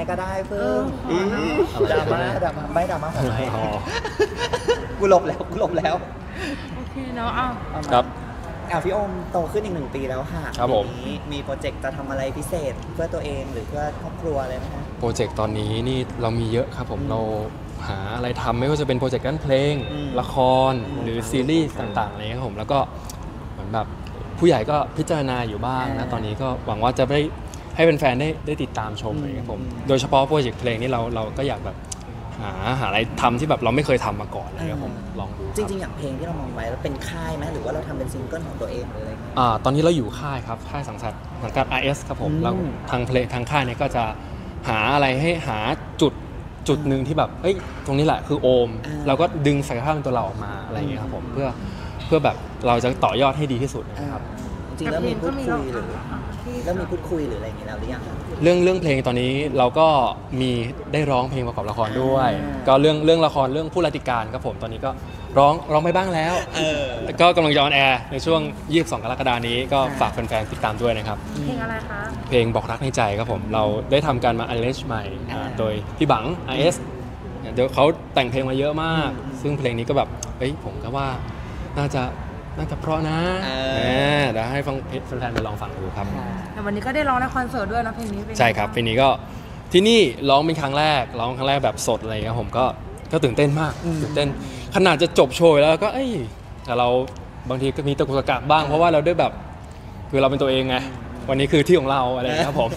ให้ก็ได้เพิ่เออมขอนะดราม่าดราม่าไม่ดราม่าของใครอ๋อกูหลบแล้วกูหลบแล้วโอเคเนาะอ้าวเอามาครับอะพี่โอห์มโตขึ้นอีกหนึ่งปีแล้วค่ะครับผมปีนี้มีโปรเจกต์จะทำอะไรพิเศษเพื่อตัวเองหรือเพื่อครอบครัวเลยไหมคะโปรเจกต์ตอนนี้นี่เรามีเยอะครับผมอืมเราหาอะไรทำไม่ว่าจะเป็นโปรเจกต์ด้านเพลงอืมละครหรือซีรีส์ต่างๆอะไรเงี้ยครับผมแล้วก็เหมือนแบบผู้ใหญ่ก็พิจารณาอยู่บ้างนะตอนนี้ก็หวังว่าจะได้ ให้แฟนๆได้ได้ติดตามชมอะไรเงี้ยครับผมโดยเฉพาะโปรเจกต์เพลงนี่เราเราก็อยากแบบหาหาอะไรทำที่แบบเราไม่เคยทำมาก่อนอะไรเลยครับผมลองดูครับจริงๆ อย่างเพลงที่เรามองไว้แล้วเป็นค่ายไหมหรือว่าเราทำเป็นซิงเกิลของตัวเองหรืออะไรเงี้ยอ่าตอนนี้เราอยู่ค่ายครับค่ายสังกัดสังกัด RS ครับผมอืมแล้วทางเพลงทางค่ายเนี่ยก็จะหาอะไรให้หาจุดจุดหนึ่งที่แบบเอ้ยตรงนี้แหละคือโอห์ม เราก็ดึงศักยภาพของตัวเราออกมาอะไรอย่างเงี้ยครับผมเพื่อเพื่อแบบเราจะต่อยอดให้ดีที่สุดนะครับจ ริงๆแล้วมีพูดคุยหรือที่แล้วมีพูดคุยหรืออะไรอย่างเงี้ยแล้วหรือยังคะเรื่องเรื่องเพลงตอนนี้เราก็มีได้ร้องเพลงประกอบละครด้วย อ่า ก็เรื่องเรื่องละครเรื่องผู้รัติการครับผมตอนนี้ก็ร้องร้องไปบ้างแล้วเออ แล้วก็กำลังจะออนแอร์ในช่วง 22 กรกฎานี้ก็ฝากแฟนๆติดตามด้วยนะครับ เพลงอะไรคะ เพลงบอกรักในใจครับผมเราได้ทำการมา arrange ใหม่อ่าอ่า โดยพี่บัง RS เดี๋ยวเขาแต่งเพลงมาเยอะมากอืมซึ่งเพลงนี้ก็แบบเฮ้ยผมก็ว่าน่าจะ น่าจะเพราะนะเออ แหมเดี๋ยวให้ฟังแฟนๆไปลองฟังดูครับ แต่วันนี้ก็ได้ร้องในคอนเสิร์ตด้วยนะเพลงนี้เป็นไงใช่ครับเพลงนี้ก็ที่นี่ร้องเป็นครั้งแรกร้องครั้งแรกแบบสดอะไรเงี้ยผมก็ก็ตื่นเต้นมากอืมตื่นเต้นขนาดจะจบโชว์อยู่แล้วก็เอ้ยแต่เราบางทีก็มีตะกุกตะกักบ้างเพราะว่าเราด้วยแบบคือเราเป็นตัวเองไงวันนี้คือที่ของเราอะไรอย่างเงี้ยครับผม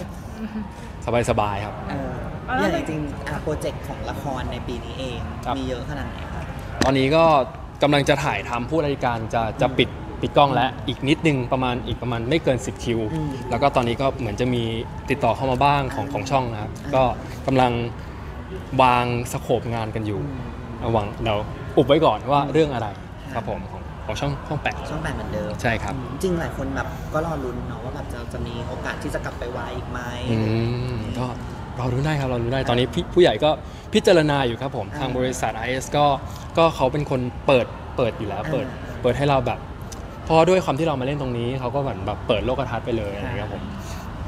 สบายๆครับ เอออย่างจริงๆอะโปรเจกต์ของละครในปีนี้เอง ครับ มีเยอะขนาดไหนคะตอนนี้ก็ กำลังจะถ่ายทำผู้รายการจะจะปิดปิดกล้องแล้วอีกนิดนึงประมาณอีกประมาณไม่เกิน 10 คิวอืมแล้วก็ตอนนี้ก็เหมือนจะมีติดต่อเข้ามาบ้างของของช่องนะครับอ่าก็กำลังวางสโคปงานกันอยู่ระวังเดี๋ยวอุบไว้ก่อนว่าเรื่องอะไรครับผมของของช่องช่องแปดช่องแปดเหมือนเดิมใช่ครับ จริงหลายคนแบบก็รอลุ้นเนาะว่าแบบจะจะมีโอกาสที่จะกลับไปวายอีกไหมอืมก็เราดูได้ครับเราดูได้ตอนนี้พี่ผู้ใหญ่ก็พิจารณาอยู่ครับผมอ่าทางบริษัท IS ก็ก็เขาเป็นคนเปิดเปิดอยู่แล้ว เปิดอ่าเปิดให้เราแบบเพราะด้วยความที่เรามาเล่นตรงนี้เขาก็เหมือนแบบเปิดโลกทัศน์ไปเลยอะไรอย่างเงี้ยครับผม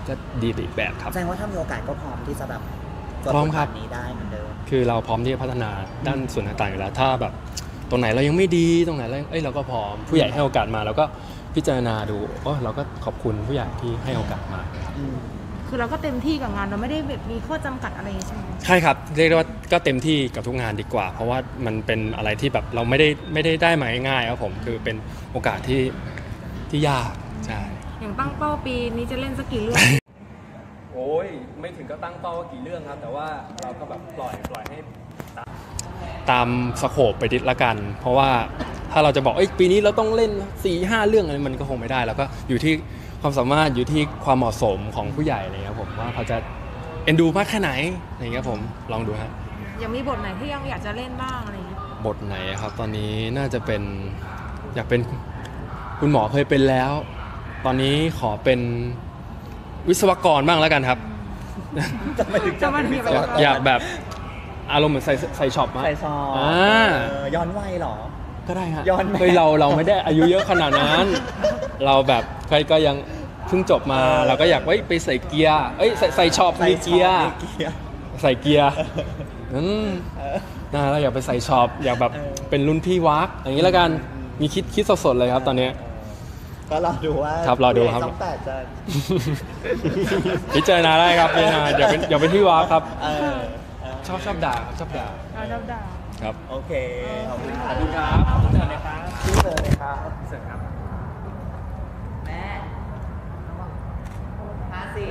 ก็ดีไปอีกแบบครับแสดงว่าถ้ามีโอกาสก็พร้อมที่จะแบบพร้อมครับกดบทนี้ได้เหมือนเดิมคือเราพร้อมที่จะพัฒนาด้านส่วนต่างๆอยู่แล้ว ถ้าแบบตรงไหนเรายังไม่ดีตรงไหนเราเอ้ยเราก็พร้อมผู้ใหญ่ให้โอกาสมาเราก็พิจารณาดูโอ้เราก็ขอบคุณผู้ใหญ่ที่ให้โอกาสมาครับอืม คือเราก็เต็มที่กับงานเราไม่ได้แบบมีข้อจำกัดอะไรใช่ไหมใช่ครับเรียกได้ว่าก็เต็มที่กับทุกงานดีกว่า เพราะว่ามันเป็นอะไรที่แบบเราไม่ได้ไม่ได้ได้มาง่ายๆครับผมคือเป็นโอกาสที่ที่ยากใช่อย่างตั้งเป้าปีนี้จะเล่นสักกี่เรื่องโอ้ยไม่ถึงก็ตั้งเป้าว่ากี่เรื่องครับ แต่ว่าเราก็แบบปล่อยปล่อยให้ตามตามสโคปไปดิละกัน เพราะว่า ถ้าเราจะบอกเอ้ยปีนี้เราต้องเล่น4ี่ห้าเรื่องอะไรมันก็คงไม่ได้ แล้วก็อยู่ที่ความสามารถอยู่ที่ความเหมาะสมของผู้ใหญ่อะไรเงี้ยครับผมว่าเขาจะเอ็นดูมากแค่ไหนอะไรเงี้ยผมลองดูฮะยังมีบทไหนที่ยังอยากจะเล่นบ้างอะไรอย่างเงี้ยบทไหนอะครับ ตอนนี้น่าจะเป็นอยากเป็นคุณหมอเคยเป็นแล้ว ตอนนี้ขอเป็นวิศวกรบ้างแล้วกันครับ จะมาทีแบบอยากอยากแบบอารมณ์เหมือนใส่ใส่ช็อปมาใส่ซองอ่าเออย้อนวัยเหรอ ก็ได้ฮะย้อนไปเฮ้ยเราเราไม่ได้อายุเยอะขนาดนั้น เราแบบใครก็ยังเพิ่งจบมาเออเราก็อยากเว้ยไปใส่เกียร์เอ้ยใส่ใส่ช็อปมีเกียร์มีเกียร์ ใส่เกียร์อืมเออน่าเราอยากไปใส่ช็อปอยากแบบเออ เป็นรุ่นพี่ว้ากอย่างนี้แล้วกันมีคิดคิดสดๆเลยครับตอนนี้ก็รอดูว่าครับรอดูครับ ช่องแปดจะ พิจารณาได้ครับพิจารณาอย่าเป็นอย่าเป็นพี่วักครับเออเออ ชอบชอบด่าครับชอบด่า เราจะด่า ครับ โอเค ขอบคุณขอบคุณครับขอบคุณเลยครับพี่เสิร์ฟเลยครับเสิร์ฟครับ แม่ห้าสี่